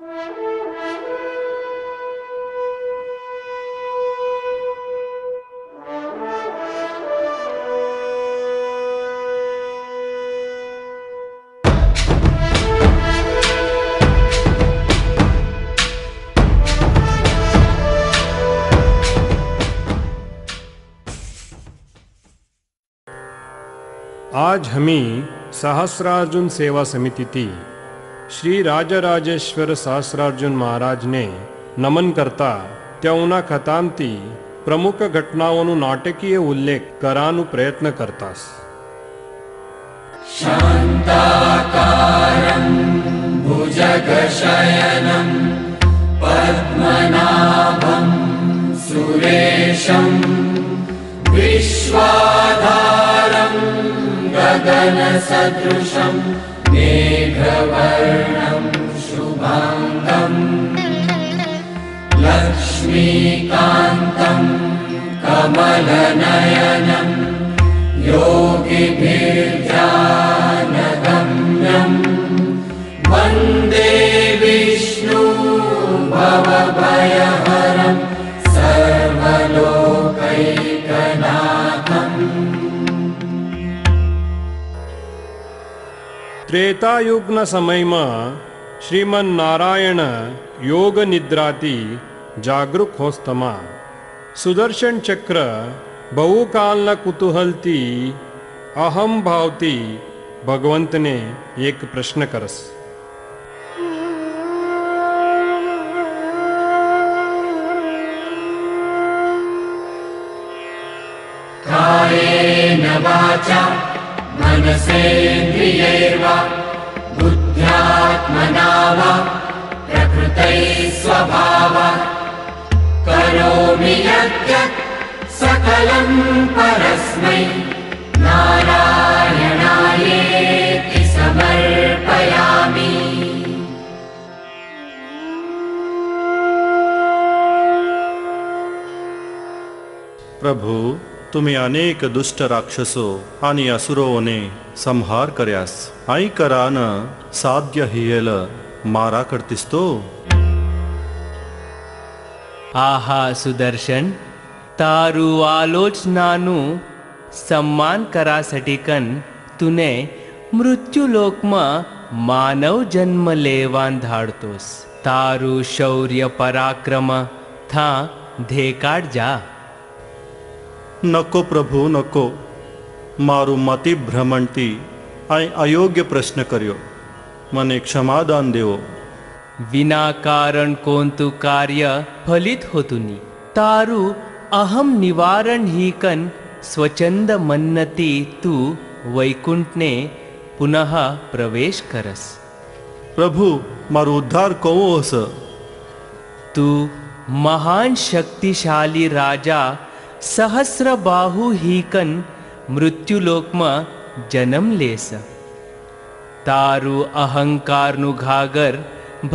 आज हमी सहस्रार्जुन सेवा समिति थी श्री राजराजेश्वर सहस्रार्जुन महाराज ने नमन करता त्यौना प्रमुख घटनाओं नाटकीय उल्लेख करा प्रयत्न करता विश्वाधारम गगन सदृशम णं शुभाङ्गम् लक्ष्मीकान्तं कमलनयनं योगिभिर्जानगम्यम् वन्दे विष्णु भवभयम् त्रेतायुग न समय में श्रीमन नारायण योग निद्राती जागरूक होस्तमा सुदर्शन चक्र बहुकाल कुतूहलती अहम भावती भगवंत ने एक प्रश्न करस Bye. मनसेन्द्रियैर्वा बुद्ध्यात्मना वा प्रकृतैः स्वभाव कयो सकलम् परस्मै नारायणानि समर्पयामि प्रभु तुम्हें अनेक दुष्ट राक्षसो आणि असुरोने संहार कर्यास आई करान साध्य हियेल मारा करतीस तो आहा सुदर्शन तारू आलोचनानु सम्मान करासाठी कन तुने मृत्यूलोकमा मानव जन्म लेवान धाडतोस तारू शौर्य पराक्रम था धेकाड जा नको प्रभु नको मारू मति भ्रमणती अयोग्य प्रश्न करियो मने क्षमादान देव विना कारण कोंतु कार्य फलित होतुनी तारु अहम निवारण ही कन स्वचंद मन्नती तू वैकुंठ ने पुनः प्रवेश करस प्रभु मारु उद्धार कौस तू महान शक्तिशाली राजा सहस्र बाहु हीकन मृत्यु लोक मा जन्म लेस तारु अहंकार नु घागर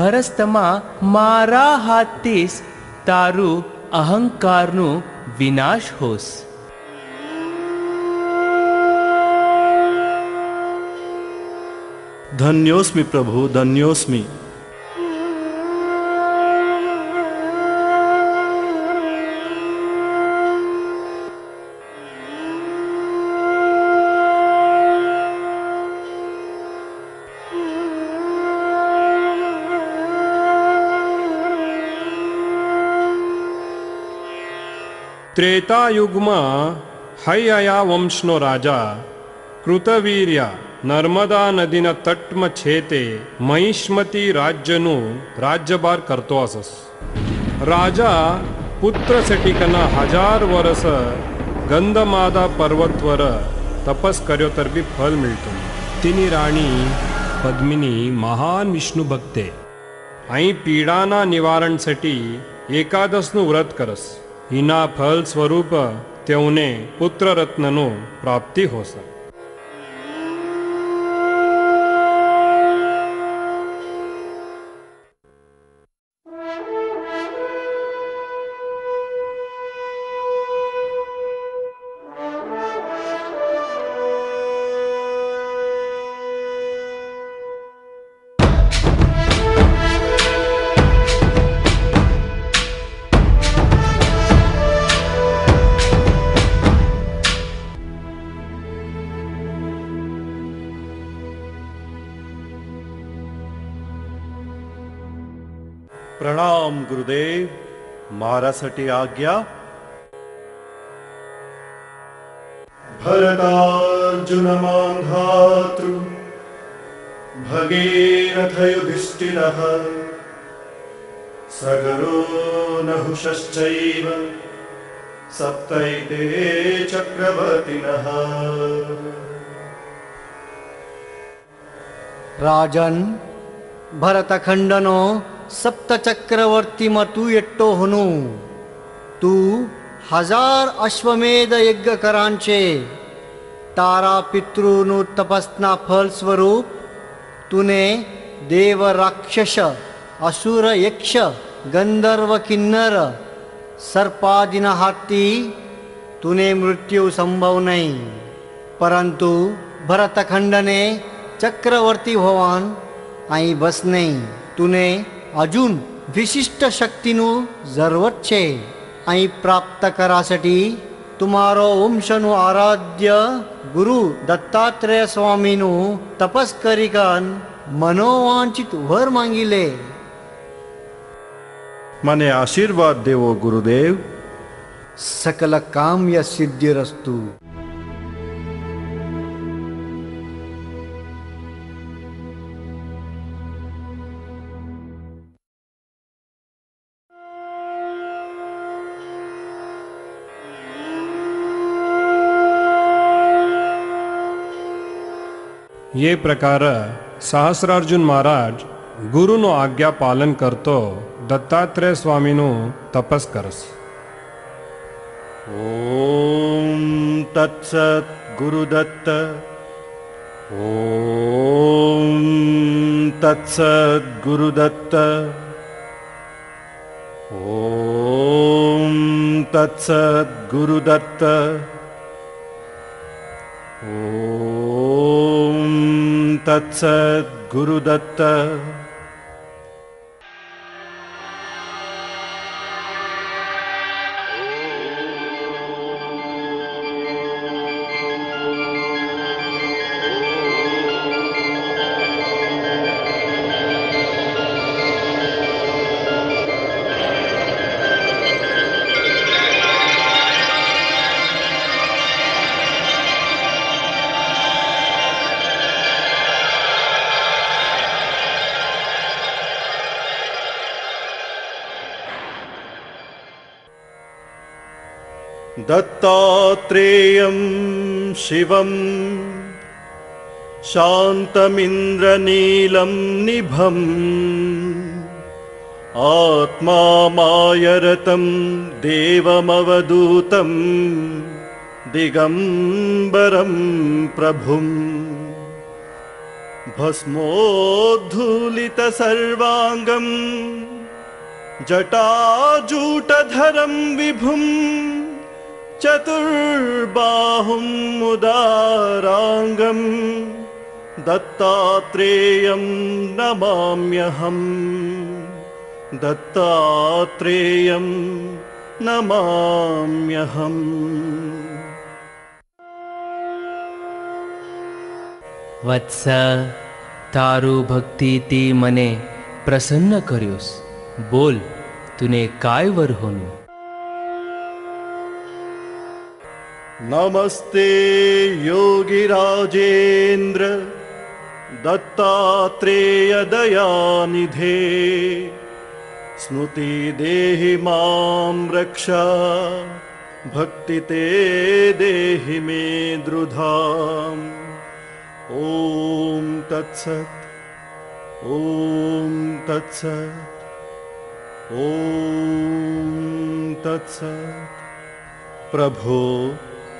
भरस्तमा मारा हातीस तारु अहंकार नु विनाश होस धन्योस्मि प्रभु धन्योस्मि ત્રેતાયુગમાં હૈયા વંશનો રાજા કૃતવીર્ય નર્મદા નદીના તટમાં છે તે મહિષ્મતી રાજ્યનું રાજ્યભાર કરતો હસસ રાજા પુત્ર સેટિકના હજાર વર્ષ ગંધમાદા પર્વતવર તપસ કર્યો તરબી ફળ મળતું તેની રાણી પદ્મિની મહાન વિષ્ણુ ભક્તે અહીં પીડાના નિવારણसाठी એકાદશનું વ્રત કરસ હિના ફલ સ્વરૂપ તેઓને પુત્રરત્નનો પ્રાપ્તિ હોશે प्रणाम गुरुदेव मारसटी आज्ञा भरतार्जुनमान्धातृ भगीरथयुष्टिरः सगरो सप्तैते चक्रवर्तिनः राजन् भरतखण्डनो म तू एकटो होनू तू हजार अश्वमेध करांचे तारा पितृनु तपस्ना फलस्वरूप तुने देव राक्षस असुर यक्ष गंधर्व किन्नर सर्पादिन हाती तुने मृत्यू संभव नाही परंतु भरतखंडने चक्रवर्ती भवान आई बस तुने અજૂન વિશિષ્ટ શક્તિનું જરૂરત છે અહીં પ્રાપ્ત કરાસટી તમારો વંશનું આરાધ્ય ગુરુ દત્તાત્રેય સ્વામીનું તપસ કરી કન મનોવાંછિત વર માંગી લે મને આશીર્વાદ દેવો ગુરુદેવ સકલ કામ્ય સિદ્ધિરસ્તુ ये प्रकार सहस्रार्जुन महाराज गुरुनो आज्ञा पालन करतो दत्तात्रेय स्वामीनो तपस करस ओम तत्सत गुरुदत्त ओम तत्सत गुरुदत्त ओम तत्सत गुरुदत्त ओम तत्सद्गुरुदत्त दत्तात्रेयं शिवम् शान्तमिन्द्रनीलं निभम् आत्मा मायरतं देवमवदूतम् दिगम्बरं प्रभुम् भस्मोद्धूलितसर्वाङ्गम् जटाजूटधरं विभुम् चतुर्बाहुम् उदाराङ्गम् दत्तात्रेयम् नमाम्यहम् दत्तात्रेयम् नमाम्यहम् वत्स तारु भक्ति ती मने प्रसन्न करियोस बोल तुने काय वर होनु नमस्ते योगिराजेन्द्र दत्तात्रेयदयानिधे देहि मां रक्ष भक्तिते देहि मे द्रुधाम् ॐ तत्सत् ॐ तत्सत् ॐ तत्सत् प्रभो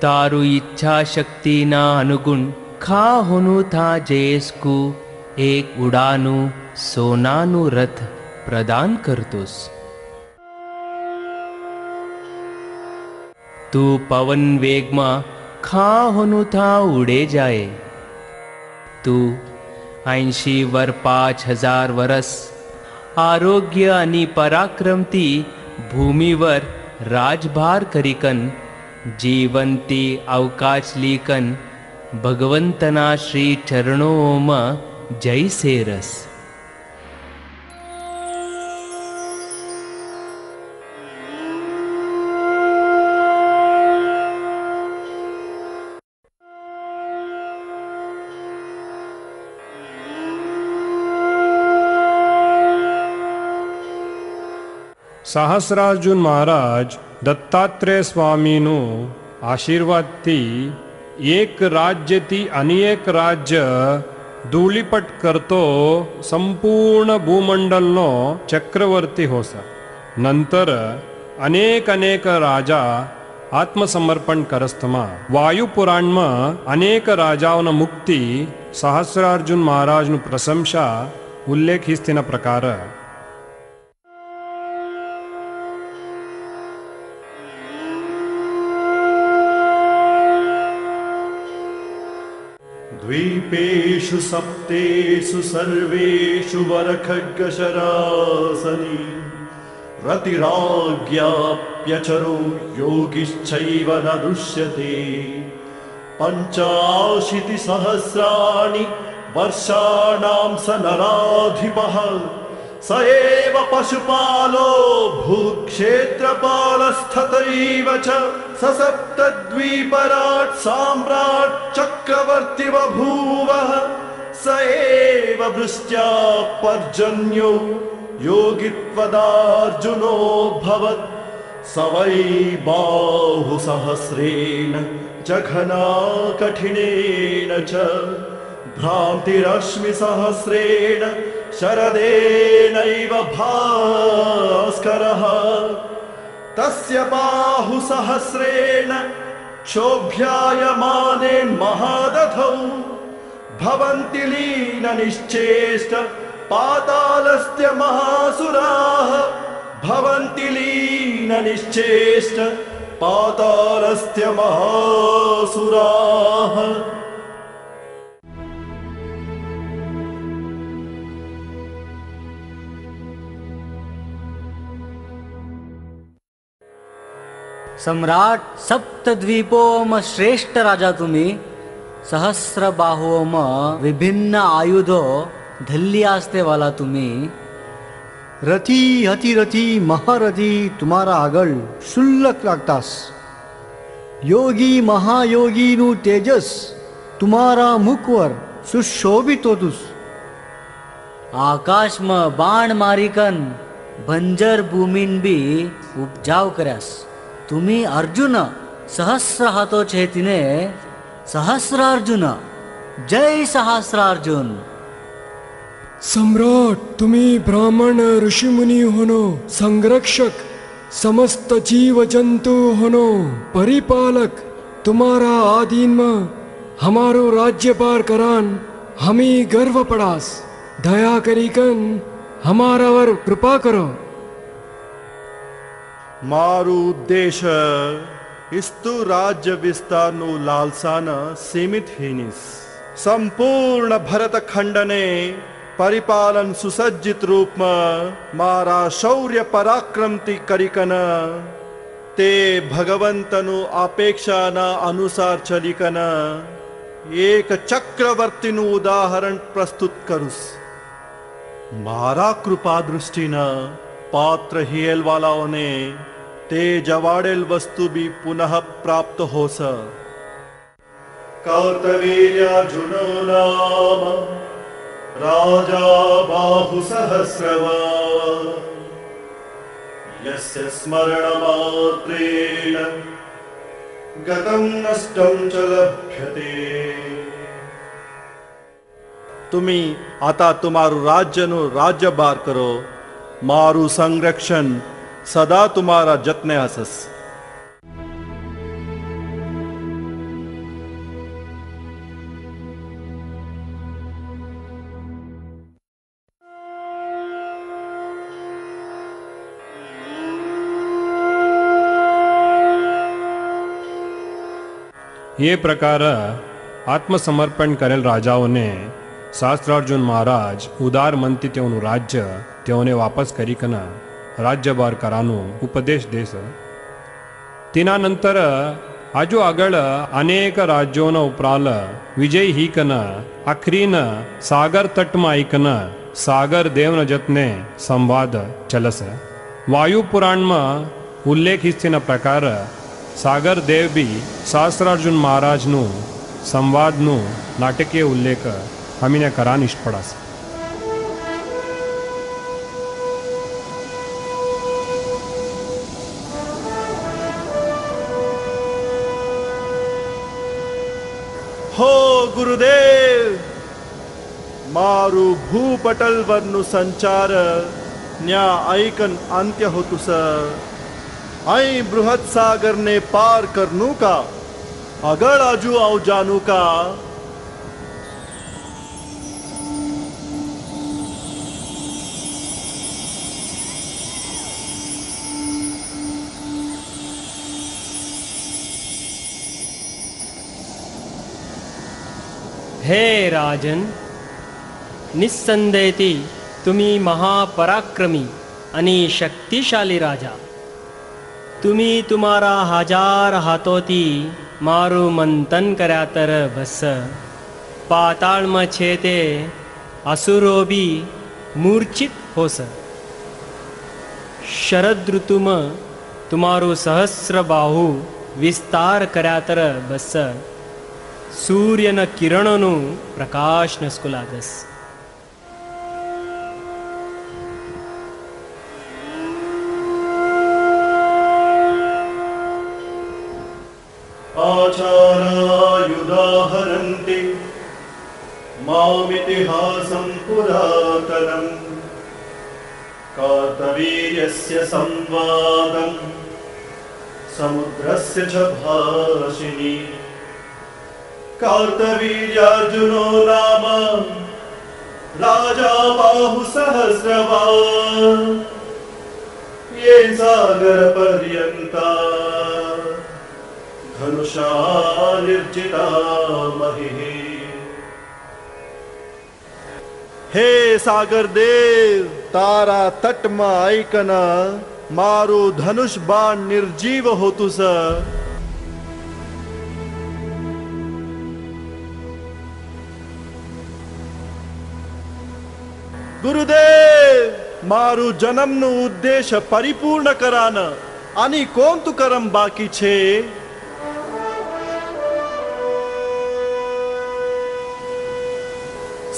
तारु इच्छा शक्तिना अनुगुण खा होनु था एक उड़ानु सोनानु रथ प्रदान करतुस तू पवन वेगमा खा होनु था उड़े जाए तू ऐंशी वर पाच हजार वरस आरोग्य आणि पराक्रमती भूमीवर राजभार करिकन। जीवन्ती लीकन भगवन्तना श्रीचरणोम जयसेरस् सहस्रार्जुन महाराज ದಾತ್ರೇಯ ಸ್ವಾಮಿ ಆಶೀರ್ವಾದ ಸಂಪೂರ್ಣ ಭೂಮಂಡ ಚಕ್ರವರ್ತಿ ಹೊಸ ನಂತರ ಅನೇಕ ರಾಜರ್ಪಣ ವಾಯು ಪುರಾಣ ಅನೇಕ ರಾಜಕ್ತಿ ಸಹಸ್ರಾರ್ಜುನ ಮಹಾರಾ ಪ್ರಶಂಸ ಉಲ್ಲೇಖಿಸ್ತಿನ ಪ್ರಕಾರ पेशु सप्तेषु सर्वेषु वरखगशरासनि रतिराग्याप्यचरो योगिश्चैव न दृश्यते पञ्चाशीतिसहस्राणि वर्षाणां स नराधिपः स एव पशुपालो भूक्षेत्रपालस्थतैव च ससप्तद्वीपराट् साम्राट् चक्रवर्ति बभूवः स एव वृष्ट्या पर्जन्यो योगित्वदार्जुनो भवत् स वै बाहु जघना कठिनेन च भ्रान्तिरश्मिसहस्रेण शरदेनैव भास्करः तस्य बाहुसहस्रेण क्षोभ्यायमानेन्महादधौ भवन्ति लीननिश्चेष्ट पातालस्य महासुराः भवन्ति लीन निश्चेष्ट महासुराः सम्राट सप्तद्वीपोम श्रेष्ठ राजा तुम्ही सहस्रबाहोम विभिन्न आयुधो धल्ली वाला तुम्ही रथी हतिरथी महारथी तुम्हारा आगळ शुल्लक लागतास योगी महायोगी नु तेजस तुम्हारा मुखवर सुशोभित होतुस आकाश म बाण मारिकन भंजर भूमीन बी उपजाव करस तुम्ही अर्जुन सहस्र सहस्रहातो चेतिने सहस्रार्जुन जय सहस्रार्जुन सम्राट तुम्ही ब्राह्मण ऋषि मुनि होनो संरक्षक समस्त जीव जंतु होनो परिपालक तुम्हारा आधीन हमारो राज्य पार करान हमी गर्व पड़ास दया करीकन हमारा वर कृपा करो देश इस्तु राज्य विस्तार नु लालसा न सीमित हीनिस संपूर्ण भरत खंड ने परिपालन सुसज्जित रूप मारा शौर्य पराक्रम ती करिकन ते भगवंतनु अपेक्षा न अनुसार चलिकन एक चक्रवर्ती नु उदाहरण प्रस्तुत करुस मारा कृपा दृष्टि न पात्र हेल वाला ते जवाडेल वस्तु बी पुनः प्राप्त होस स नाम राजा बाहु यस्य स्मरणमात्रेण गतं नष्टं च लभ्यते तुम्ही आता तुमारु राज्यनु राज्यभार करो मारु संरक्षण सदा तुम्हारा जतने हसस ये प्रकार आत्मसमर्पण करेल રાજાઓને શાસ્ત્રાર્જુન મહારાજ ઉદાર મનથી તેઓનું રાજ્ય તેઓને વાપસ કરી કના ಕರಾನು ಉಪದೇಶ ದಂತರ ಹಗ ರಾಜ್ಯ ವಿಜಯ ಹೀಕರಿ ಸಾಗರ ತಟ್ಮಿಕಾಗೇವನ ಜತನ ಸಂವಾ ಪುರಾಣ ಉಲ್ಲೇಖಿಸಿನ ಪ್ರಕಾರ ಸಂವಾದ್ನು ನಾಟಕೀಯ ಉಲ್ಲೇಖ ಹಮ್ಮಿಷಾ हो गुरुदेव मारु भूपटल वर्णु संचार न्या ऐकन अंत्य हो तुस आई बृहत सागर ने पार करनू का अगर आजू आओ जानू का हे राजन निसन्देति तुम्ही महापराक्रमी अनि शक्तिशाली राजा तुम्ही तुम्हारा हजार हातोती मारु मन्थन तर बस होस शरद मूर्छितस शरदऋतुम सहस्र सहस्रबाहु विस्तार तर बस रणनु प्रकाशुला आचारायुदाहरन्ति मामितिहासं पुरातरं कातवीर्यस्य संवादं समुद्रस्य च कातवीर्यार्जुनो नाम राजा बाहु सहस्रवान ये सागर पर्यंता धनुषा निर्जिता महिहे हे सागर देव तारा तटमा ऐकना मारो धनुष बाण निर्जीव होतुस ગુરુદેવ મારું જન્મનું ઉદ્દેશ પરિપૂર્ણ કરાન આની કોનતું કરમ બાકી છે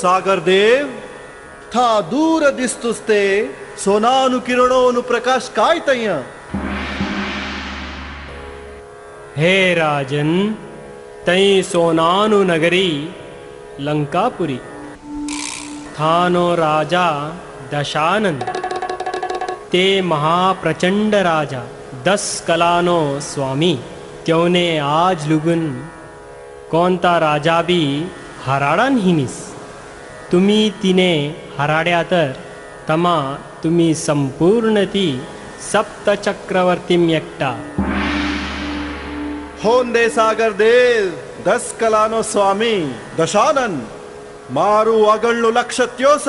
ಸಾಗರ್ದೇವ್ ಥಾ ದೂರ ದಿಸ್ತುಸ್ತೆ સોનાનું કિરણોનું પ્રકાશ કાય તૈયા હે રાજન તઈ સોનાનું નગરી લંકાપુરી स्थानो राजा दशानन ते महाप्रचंड राजा दस कलानो स्वामी क्यों ने आज लुगुन कोणता राजा भी हराडान हिनीस तुम्ही तिने हराड्या तर तमा तुम्ही संपूर्ण ती सप्तचक्रवर्तीम एकटा होंदे सागर देव दस कलानो स्वामी दशानन ಮಾರು ಅಗಳ್ಳು ಲಕ್ಷ ತ್ಯೋಸ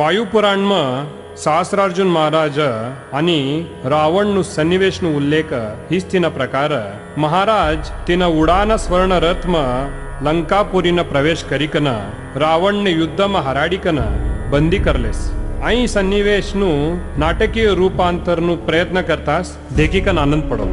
વાયુપુરાણમાં ಸಹಸ್ರಾರ್ಜುನ್ ಮಹಾರಾಜ ಅನಿ ರಾವಣ್ ಸನ್ನಿವೇಶ ಉಲ್ಲೇಖ ಹಿಸ್ತಿನ ಪ್ರಕಾರ ಮಹಾರಾಜ್ ತಿನ ಉಡಾನ ಸ್ವರ್ಣ ರತ್ಮ ಲಂಕಾಪುರಿನ ಪ್ರವೇಶ ಕರಿಕನ ರಾವಣ್ ને ಹರಾಡಿಕನ ಬಂದಿ ಕರ್ಲೆಸ್ ಐ અહીં સન્નિવેશનું નાટકીય રૂપાંતરનું પ્રયત્ન કરતા દેખીકન આનંદ પડો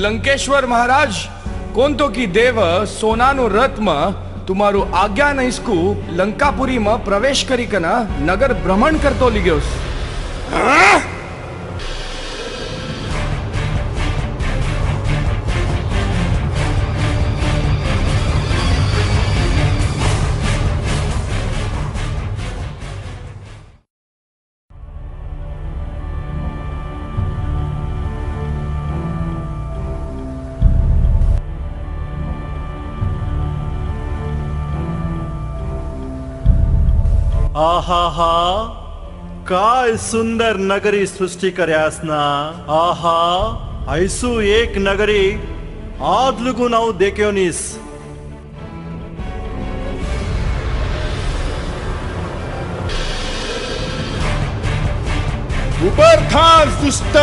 लंकेश्वर महाराज कोन तो की देव सोना नु रत्न तुम्हारो आज्ञा नहींस्कु लंकापुरी में प्रवेश करी कना नगर भ्रमण करतो लिगोस हाँ? हा हा काय सुंदर नगरी सृष्टि करस आहा ऐसू एक नगरी आदलगू नाव देखोनीस उबर था दुष्ट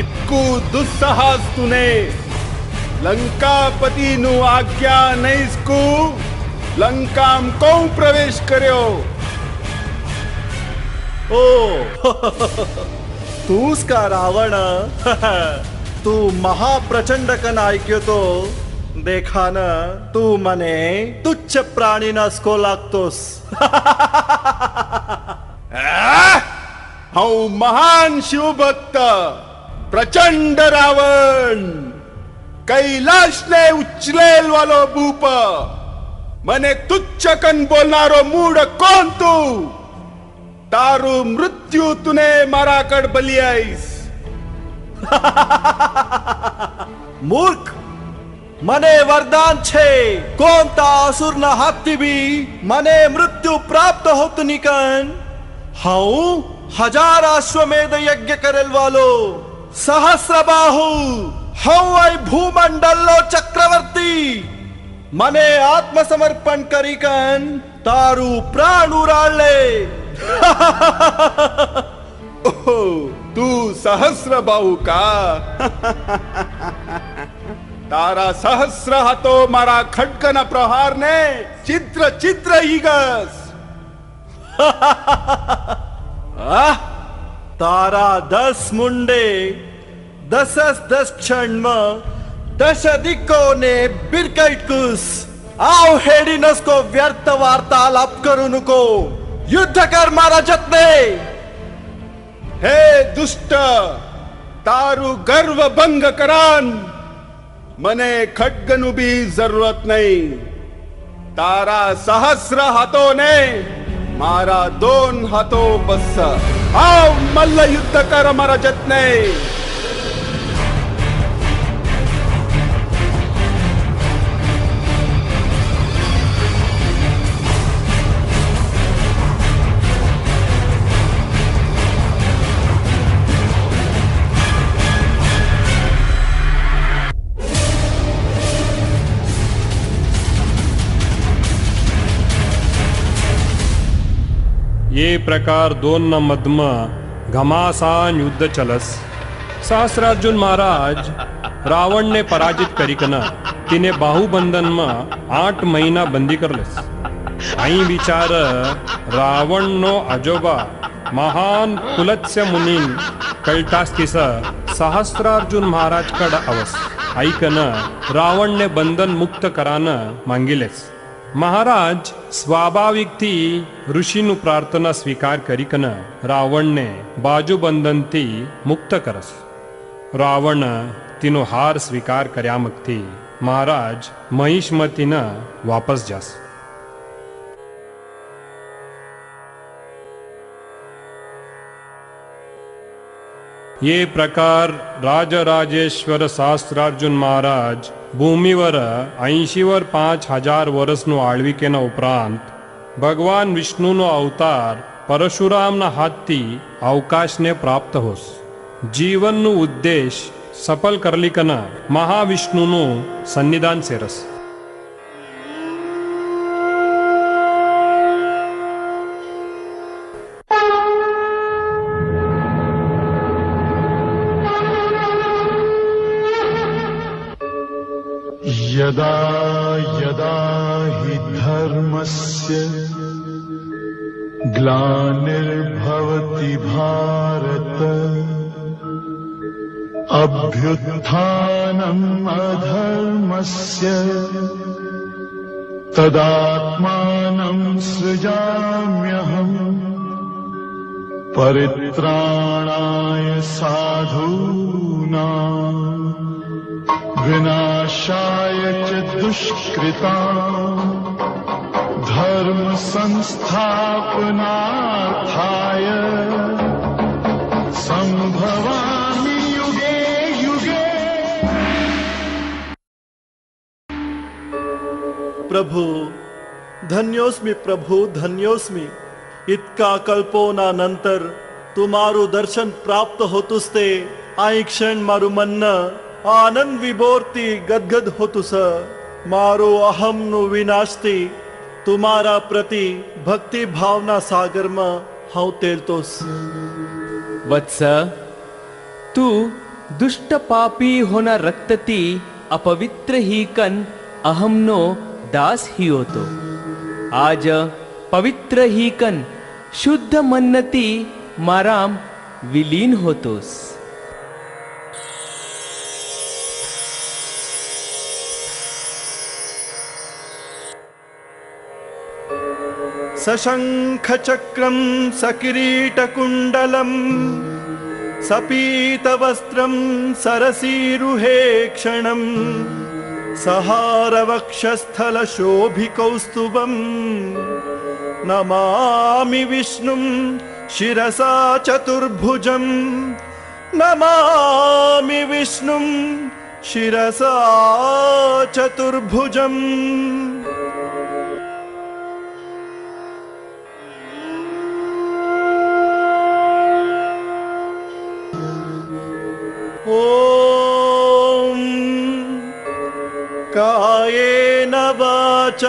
इतकू दुस्साहस तूने लंका पति नु आज्ञा नहीं स्कू લંકામ प्रवेश પ્રવેશ કર્યો ઓ તું કા રાવણ તું મહાપ્રચંડ કન તો देखा ना तू मने तुच्छ प्राणी नसको लागतोस हा महान भक्त प्रचंड रावण कैलाश ने उचलेल वालो भूप મને કન બોલનારો મૂળ કોણ તું તારું મૃત્યુ તુને મારા કડ બલિયાઈશ મૂર્ખ મને વરદાન છે કોનતા અસુરના હાથથી બી મને મૃત્યુ પ્રાપ્ત હોત નિકન હું હજાર અશ્વમેધ યજ્ઞ કરેલ વાલો સહસ્રબાહુ હું ભૂમંડલનો ચક્રવર્તી मने आत्मसमर्पण करी कन तारू प्राण उड़ाले ओहो तू सहस्र बाहू का तारा सहस्र हतो मारा खटकन प्रहार ने चित्र चित्र ईगस तारा दस मुंडे दस दस क्षण दशदिकोने बिरकैटकुस आओ हेडिनस को व्यर्थ वार्तालाप करू नको युद्ध कर मारा जतने हे दुष्ट तारू गर्व भंग करान मने खड्गनु भी जरूरत नहीं तारा सहस्र हाथों ने मारा दोन हाथों बस आओ मल्ल युद्ध कर मारा जतने ये प्रकार दोन मध्म घमासान युद्ध चलस सहस्रार्जुन महाराज रावण ने पराजित करिकना तिने बाहुबंधन में आठ महीना बंदी कर लेस आई विचार रावण नो आजोबा महान कुलत्स्य मुनीन कलटास किस सहस्रार्जुन महाराज कड़ अवस ऐकना रावण ने बंधन मुक्त कराना मांगिलेस महाराज स्वाभाविक थी ऋषि नु प्रार्थना स्वीकार करी कन रावण ने बाजू बंधन थी मुक्त करस रावण तीनों हार स्वीकार करयामक थी महाराज महिष्मति न वापस जास ये प्रकार राजराजेश्वर शास्त्रार्जुन महाराज ભૂમિવર વર પાંચ હજાર વર્ષનું આળવીકેના ઉપરાંત ભગવાન વિષ્ણુનો અવતાર પરશુરામના હાથથી અવકાશને પ્રાપ્ત હોશ જીવનનું ઉદ્દેશ સફલ કરલિકના મહાવિષ્ણુનું સન્નિધાન સેરસ यदा यदा हि धर्मस्य ग्लानिर्भवति भारत अधर्मस्य तदात्मानम् सृजाम्यहम् परित्राणाय साधूना विनाशाय च दुष्कृता धर्म युगे युगे प्रभु धन्योऽस्मि प्रभु धन्योऽस्मि इत्का कल्पो नानन्तर तुमारु दर्शन प्राप्त होतुस्ते आई क्षण मारु मन्ना आनन्द विभोर्ति गदगद होतुस मारो अहम नु विनाशति तुम्हारा प्रति भक्ति भावना सागर म वत्स तू दुष्ट पापी होना रक्तति अपवित्र ही कन अहम नो दास ही हो आज पवित्र ही कन शुद्ध मन्नति माराम विलीन होतोस सशङ्खचक्रं स सपीतवस्त्रं सपीतवस्त्रं सरसीरुहेक्षणं सहारवक्षस्थलशोभिकौस्तुभम् नमामि विष्णुं शिरसा चतुर्भुजम् नमामि विष्णुं शिरसा चतुर्भुजम् च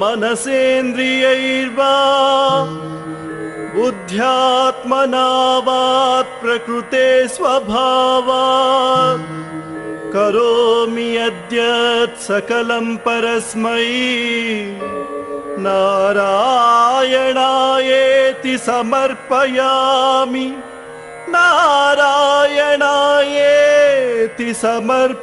मनसेन्द्रियैर्वा बुद्ध्यात्मना वात् प्रकृते स्वभावात् करोमि यद्यत् सकलं परस्मै नारायणायेति समर्पयामि नारायणायेति समर्पयामि